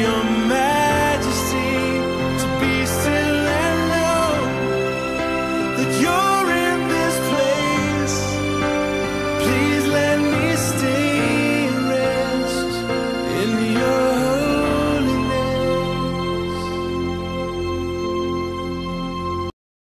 your